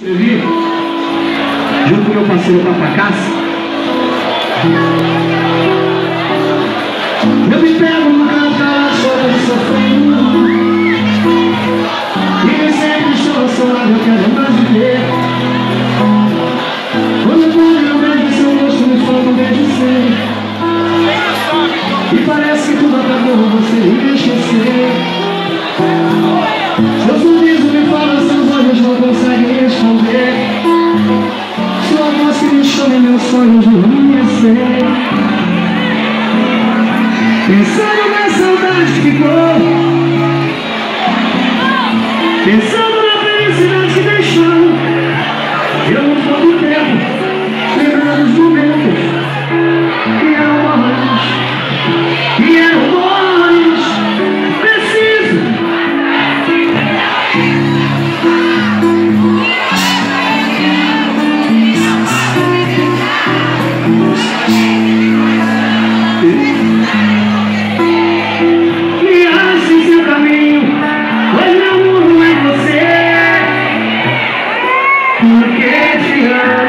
Escrevi junto com meu parceiro Papacassa. Eu me pego no cantar chorando sofrendo E eu sempre estou ao seu lado, eu quero mais viver. Quando eu olho eu vejo seu rosto me falta um beijo seu E parece que tudo acabou, você me que me chama em meus sonhos de amanhecer. Pensando na saudade que ficou Te